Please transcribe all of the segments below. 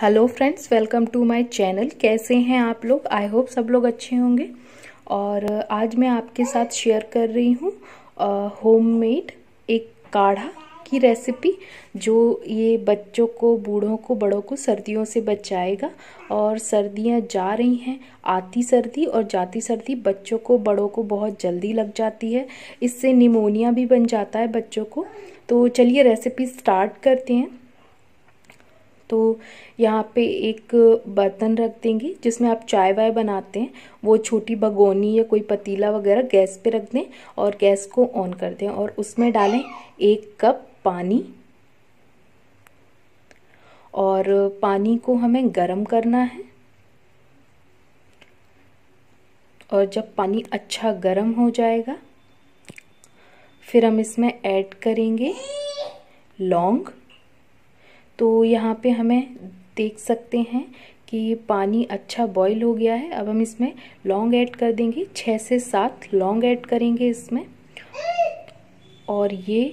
Hello friends welcome to my channel कैसे हैं आप लोग? आई होप सब लोग अच्छे होंगे। और आज मैं आपके साथ शेयर कर रही हूँ होममेड एक काढ़ा की रेसिपी जो ये बच्चों को, बूढ़ों को, बड़ों को सर्दियों से बचाएगा। और सर्दियाँ जा रही हैं, आती सर्दी और जाती सर्दी बच्चों को, बड़ों को बहुत जल्दी लग जाती है। इससे निमोनिया भी बन जाता है बच्चों को। तो चलिए रेसिपी स्टार्ट करते हैं। तो यहाँ पे एक बर्तन रख देंगे, जिसमें आप चाय वाय बनाते हैं। वो छोटी भगोनी या कोई पतीला वगैरह गैस पे रख दें और गैस को ऑन कर दें और उसमें डालें एक कप पानी। और पानी को हमें गर्म करना है। और जब पानी अच्छा गर्म हो जाएगा, फिर हम इसमें ऐड करेंगे लौंग। तो यहाँ पे हमें देख सकते हैं कि पानी अच्छा बॉईल हो गया है। अब हम इसमें लौंग ऐड कर देंगे। छः से सात लौंग ऐड करेंगे इसमें। और ये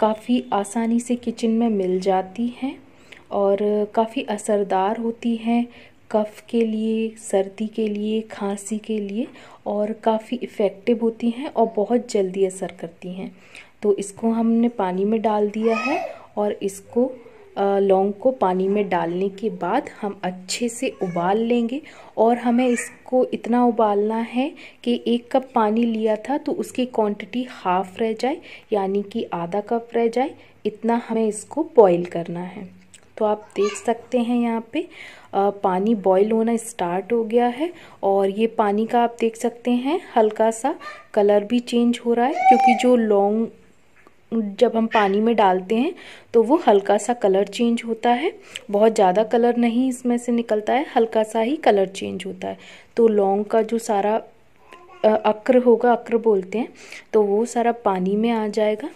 काफ़ी आसानी से किचन में मिल जाती हैं और काफ़ी असरदार होती हैं कफ़ के लिए, सर्दी के लिए, खांसी के लिए और काफ़ी इफ़ेक्टिव होती हैं और बहुत जल्दी असर करती हैं। तो इसको हमने पानी में डाल दिया है और इसको लौंग को पानी में डालने के बाद हम अच्छे से उबाल लेंगे और हमें इसको इतना उबालना है कि एक कप पानी लिया था तो उसकी क्वांटिटी हाफ़ रह जाए यानी कि आधा कप रह जाए। इतना हमें इसको बॉईल करना है। तो आप देख सकते हैं यहाँ पे आ, पानी बॉईल होना स्टार्ट हो गया है और ये पानी का आप देख सकते हैं हल्का सा कलर भी चेंज हो रहा है क्योंकि जो लौंग जब हम पानी में डालते हैं तो वो हल्का सा कलर चेंज होता है। बहुत ज़्यादा कलर नहीं इसमें से निकलता है, हल्का सा ही कलर चेंज होता है। तो लौंग का जो सारा अक्र होगा, अक्र बोलते हैं तो वो सारा पानी में आ जाएगा।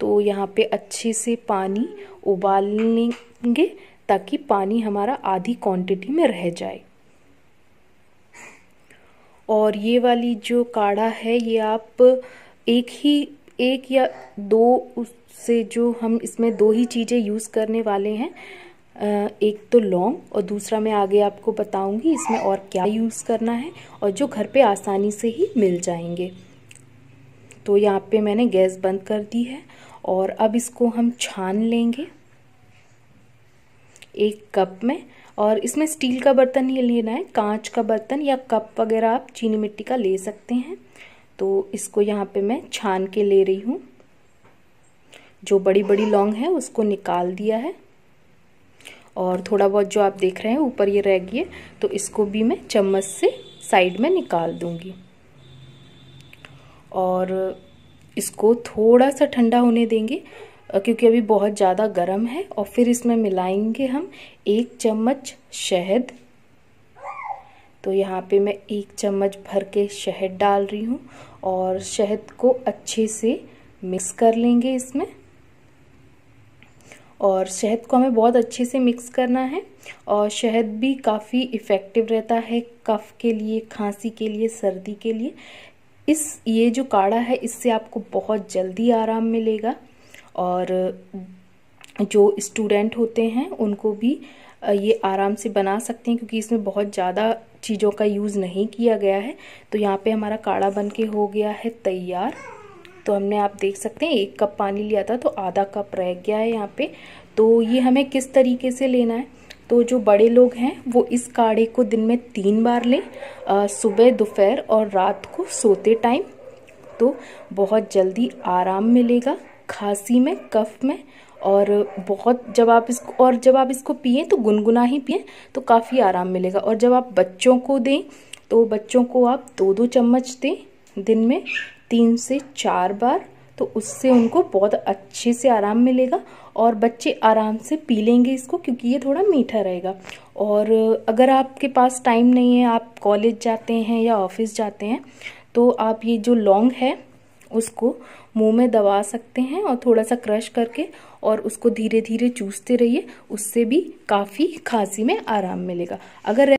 तो यहाँ पे अच्छे से पानी उबाल लेंगे ताकि पानी हमारा आधी क्वांटिटी में रह जाए। और ये वाली जो काढ़ा है, ये आप एक ही एक या दो उससे जो हम इसमें दो ही चीज़ें यूज़ करने वाले हैं एक तो लौंग और दूसरा मैं आगे आपको बताऊँगी इसमें और क्या यूज़ करना है और जो घर पे आसानी से ही मिल जाएँगे। तो यहाँ पे मैंने गैस बंद कर दी है और अब इसको हम छान लेंगे एक कप में। और इसमें स्टील का बर्तन ही लेना है, कांच का बर्तन या कप वगैरह आप चीनी मिट्टी का ले सकते हैं। तो इसको यहाँ पे मैं छान के ले रही हूँ। जो बड़ी बड़ी लौंग है, उसको निकाल दिया है। और थोड़ा बहुत जो आप देख रहे हैं, ऊपर ये रह गई है तो इसको भी मैं चम्मच से साइड में निकाल दूँगी। और इसको थोड़ा सा ठंडा होने देंगे क्योंकि अभी बहुत ज़्यादा गर्म है, और फिर इसमें मिलाएँगे हम एक चम्मच शहद। तो यहाँ पे मैं एक चम्मच भर के शहद डाल रही हूँ और शहद को अच्छे से मिक्स कर लेंगे इसमें। और शहद को हमें बहुत अच्छे से मिक्स करना है और शहद भी काफ़ी इफ़ेक्टिव रहता है कफ़ के लिए, खांसी के लिए, सर्दी के लिए। इस, ये जो काढ़ा है, इससे आपको बहुत जल्दी आराम मिलेगा और जो स्टूडेंट होते हैं, उनको भी ये आराम से बना सकते हैं, क्योंकि इसमें बहुत ज़्यादा चीज़ों का यूज़ नहीं किया गया है। तो यहाँ पे हमारा काढ़ा बन के हो गया है तैयार। तो हमने, आप देख सकते हैं, एक कप पानी लिया था तो आधा कप रह गया है यहाँ पे। तो ये हमें किस तरीके से लेना है? तो जो बड़े लोग हैं, वो इस काढ़े को दिन में तीन बार लें सुबह, दोपहर और रात को सोते टाइम। तो बहुत जल्दी आराम मिलेगा। खांसी में, कफ में और बहुत जब आप इसको, और जब आप इसको पिए तो गुनगुना ही पिए तो काफ़ी आराम मिलेगा। और जब आप बच्चों को दें तो बच्चों को आप दो दो चम्मच दें दिन में तीन से चार बार तो उससे उनको बहुत अच्छे से आराम मिलेगा और बच्चे आराम से पी लेंगे इसको क्योंकि ये थोड़ा मीठा रहेगा। और अगर आपके पास टाइम नहीं है, आप कॉलेज जाते हैं या ऑफ़िस जाते हैं तो आप ये जो लौंग है उसको मुँह में दबा सकते हैं और थोड़ा सा क्रश करके और उसको धीरे धीरे चूसते रहिए, उससे भी काफ़ी खांसी में आराम मिलेगा। अगर